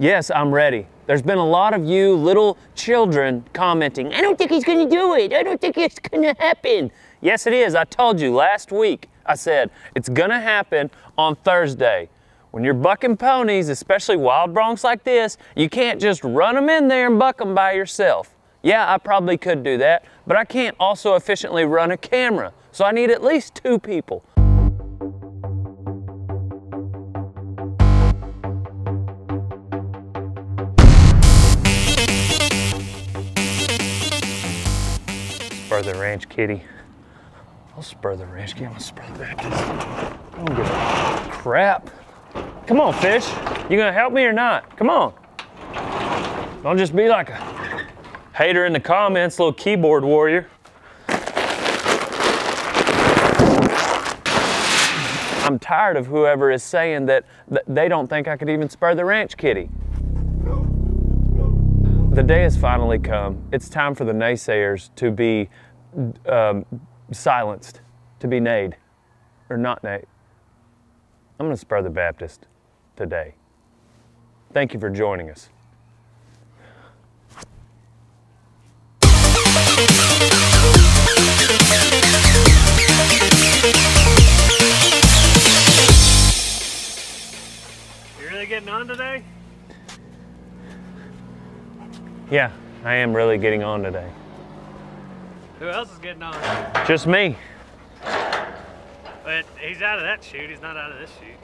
Yes, I'm ready. There's been a lot of you little children commenting, I don't think he's gonna do it. I don't think it's gonna happen. Yes, it is. I told you last week, I said, it's gonna happen on Thursday. When you're bucking ponies, especially wild broncs like this, you can't just run them in there and buck them by yourself. Yeah, I probably could do that, but I can't also efficiently run a camera. So I need at least two people. Spur the ranch, kitty. I'll spur the ranch. Give him a spur the. Don't give a crap. Come on, fish. You gonna help me or not? Come on. Don't just be like a hater in the comments, little keyboard warrior. I'm tired of whoever is saying that th- they don't think I could even spur the ranch kitty. The day has finally come. It's time for the naysayers to be um, silenced, to be nayed, or not nayed. I'm going to spur the Baptist today. Thank you for joining us. You really getting on today? Yeah, I am really getting on today. Who else is getting on? Just me. But he's out of that chute. He's not out of this chute.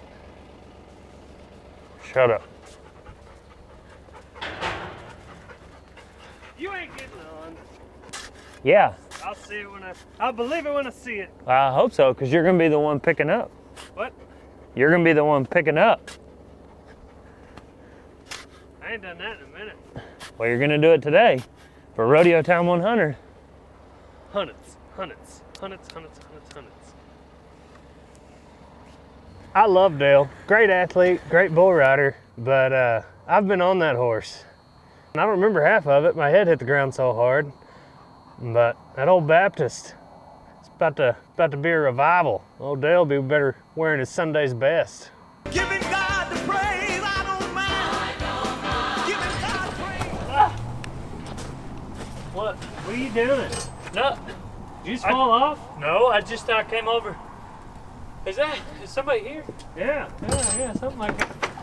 Shut up. You ain't getting on. Yeah, I'll see it when I. I'll believe it when I see it. I hope so, because you're going to be the one picking up. What? You're going to be the one picking up. I ain't done that in a minute. Well, you're going to do it today for Rodeo Time 100. Hundreds, hundreds, hundreds, hundreds, hundreds, hundreds. I love Dale. Great athlete, great bull rider, but uh, I've been on that horse. And I don't remember half of it. My head hit the ground so hard. But that old Baptist, it's about to about to be a revival. Old Dale will be better wearing his Sunday's best. Giving God the praise, I don't mind. Giving God praise. What? What are you doing? No, Did you just fall off? no, I just I came over. Is that, is somebody here? Yeah, yeah, yeah, something like that.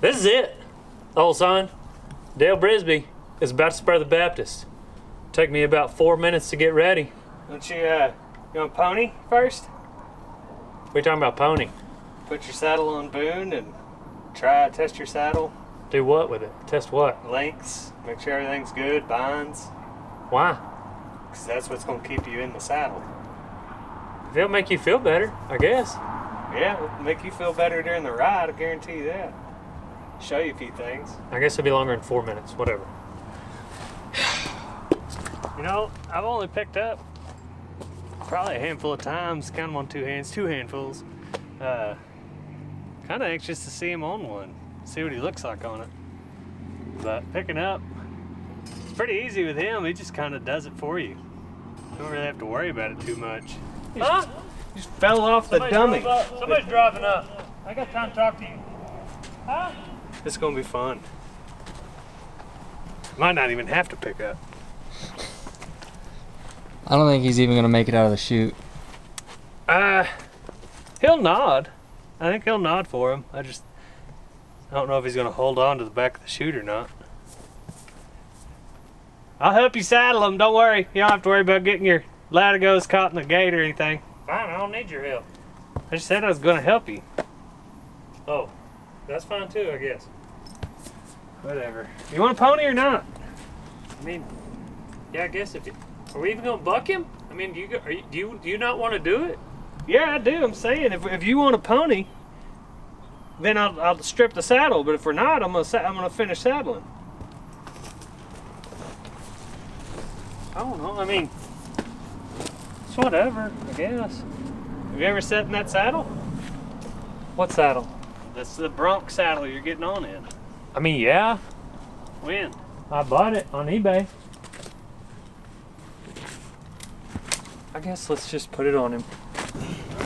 This is it. Old son, Dale Brisby is about to spur the Baptist. Take me about four minutes to get ready. Don't you, uh, you want pony first? We talking about pony? Put your saddle on Boone and try test your saddle Do what with it? Test what? lengths. Make sure everything's good. Binds, Why? because that's what's gonna keep you in the saddle. It'll make you feel better, I guess. Yeah, it'll make you feel better during the ride. I guarantee you that. Show you a few things. I guess it'll be longer than four minutes. Whatever. You know, I've only picked up probably a handful of times, count them on two hands, two handfuls. Uh, kind of anxious to see him on one, see what he looks like on it. But picking up, it's pretty easy with him. He just kind of does it for you. You don't really have to worry about it too much. He Huh? just, he just fell off the dummy. Somebody's driving up. I got time to talk to you. Huh? It's gonna be fun. Might not even have to pick up. I don't think he's even gonna make it out of the chute. Uh, he'll nod. I think he'll nod for him. I just I don't know if he's gonna hold on to the back of the chute or not. I'll help you saddle him. Don't worry. You don't have to worry about getting your latigos caught in the gate or anything. Fine, I don't need your help. I just said I was gonna help you. Oh, that's fine too, I guess. Whatever. You want a pony or not? I mean, yeah, I guess if you, are we even gonna buck him? I mean, do you are you, do you do you not want to do it? Yeah, I do. I'm saying if, if you want a pony, then I'll, I'll strip the saddle. But if we're not, I'm gonna I'm gonna finish saddling. I don't know. I mean, it's whatever. I guess. Have you ever sat in that saddle? What saddle? That's the bronc saddle you're getting on in. I mean, yeah, When? I bought it on eBay. I guess let's just put it on him.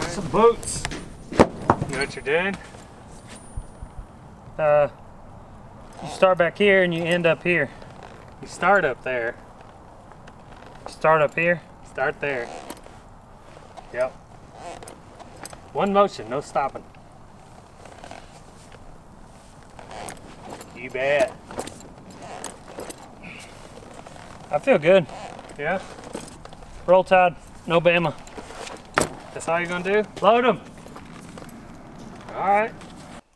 Some boots. You know what you're doing? Uh, you start back here and you end up here. You start up there. Start up here. Start there. Yep. One motion, no stopping. You bet. I feel good. Yeah. Roll Tide, no Bama. That's all you're gonna do? Load them. All right.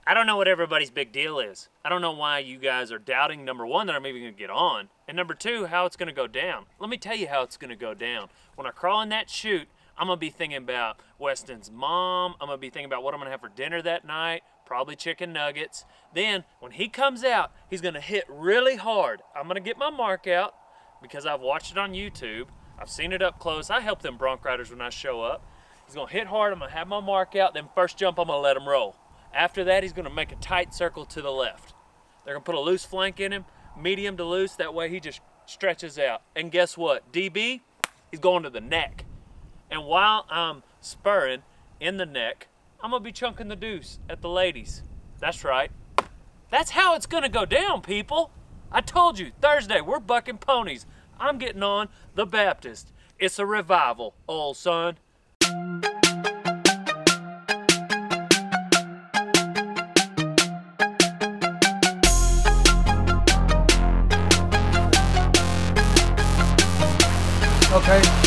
I don't know what everybody's big deal is. I don't know why you guys are doubting number one that I'm even gonna get on, and number two how it's gonna go down. Let me tell you how it's gonna go down. When I crawl in that chute, I'm gonna be thinking about Weston's mom. I'm gonna be thinking about what I'm gonna have for dinner that night. Probably chicken nuggets. Then when he comes out, he's gonna hit really hard. I'm gonna get my mark out because I've watched it on YouTube. I've seen it up close. I help them bronc riders when I show up. He's gonna hit hard. I'm gonna have my mark out. Then first jump, I'm gonna let him roll. After that, he's gonna make a tight circle to the left. They're gonna put a loose flank in him, medium to loose. That way he just stretches out. And guess what? DB, he's going to the neck. And while I'm spurring in the neck, I'm gonna be chunking the deuce at the ladies. That's right. That's how it's gonna go down, people. I told you, Thursday, we're bucking ponies. I'm getting on the Baptist. It's a revival, old son. Okay.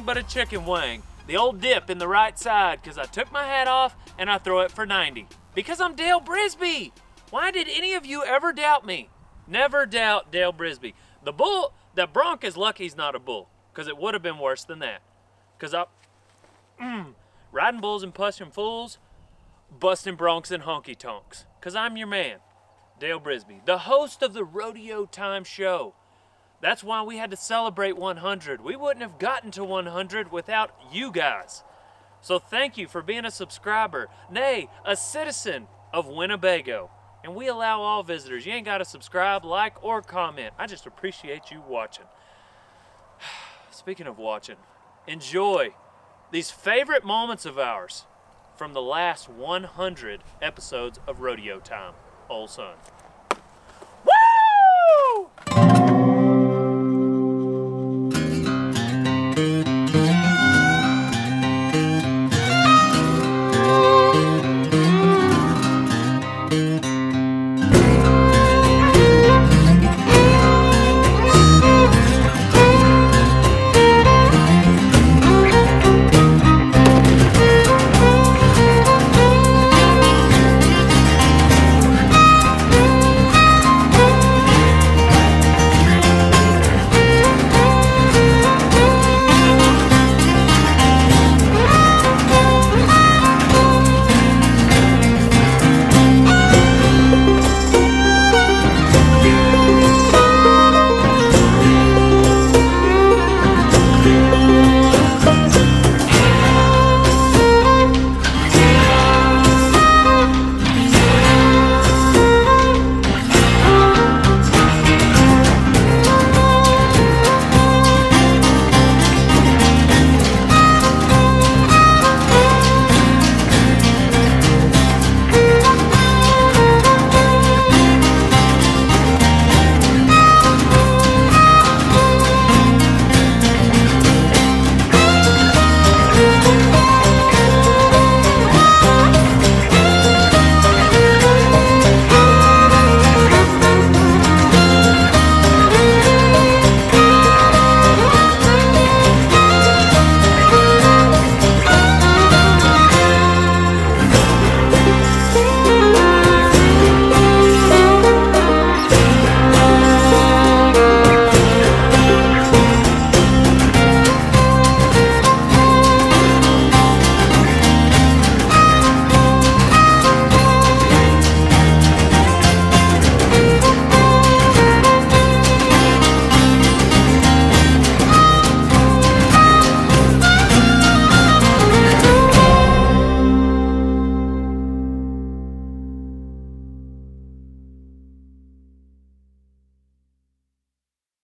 But a chicken wing. The old dip in the right side, because I took my hat off and I throw it for 90. Because I'm Dale Brisby. Why did any of you ever doubt me? Never doubt Dale Brisby. The bull, the bronc is lucky he's not a bull, because it would have been worse than that. Because I, mm, riding bulls and pushing fools, busting broncs and honky tonks. Because I'm your man. Dale Brisby, the host of the Rodeo Time Show. That's why we had to celebrate 100. We wouldn't have gotten to 100 without you guys. So thank you for being a subscriber, nay, a citizen of Winnebago. And we allow all visitors. You ain't got to subscribe, like, or comment. I just appreciate you watching. Speaking of watching, enjoy these favorite moments of ours from the last 100 episodes of Rodeo Time. Old son.